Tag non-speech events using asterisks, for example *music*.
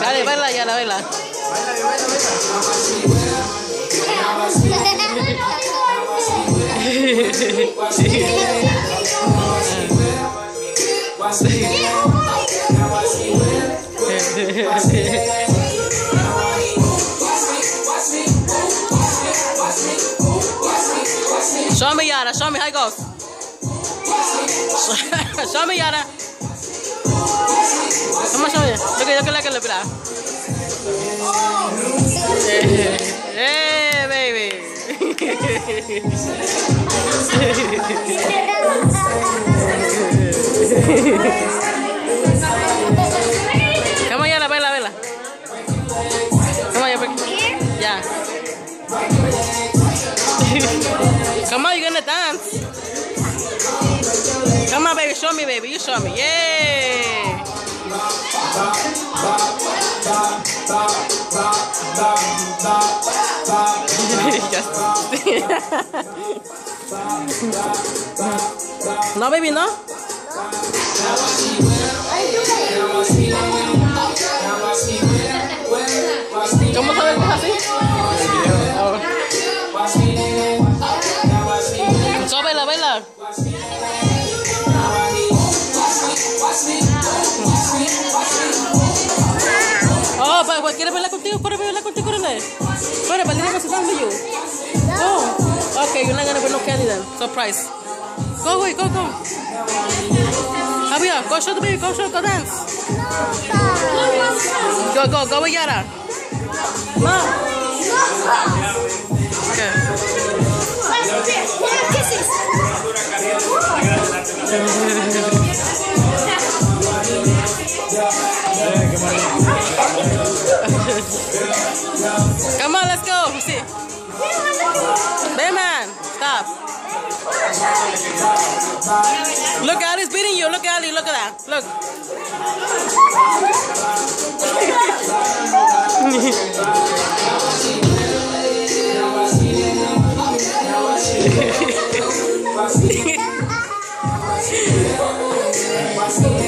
Dale, baila ya, la baila. Baila, baila, baila. *laughs* *laughs* *laughs* Show me Yara, show me how it goes. *laughs* show me Yara. Come on, show me. Look at, look at, look at, look at. *laughs* Hey, baby. Come *laughs* dance. Come on, baby, show me, baby. You show me. Yay! *laughs* *laughs* no, baby, no. So, baila, baila. Oh, pa, ¿quieres bailar contigo? Corre, bailar contigo, corre. Corre, bailar con sitting with you. Oh, okay, you're not gonna win no candy. Surprise. Go, wait, go, go. Javier, go show the baby, go show, go dance. Go, go, go with Yara. Mom. Come on, let's go. See. Bayman, stop. Look, Ali's beating you. Look, at Ali, look at that. Look. *laughs*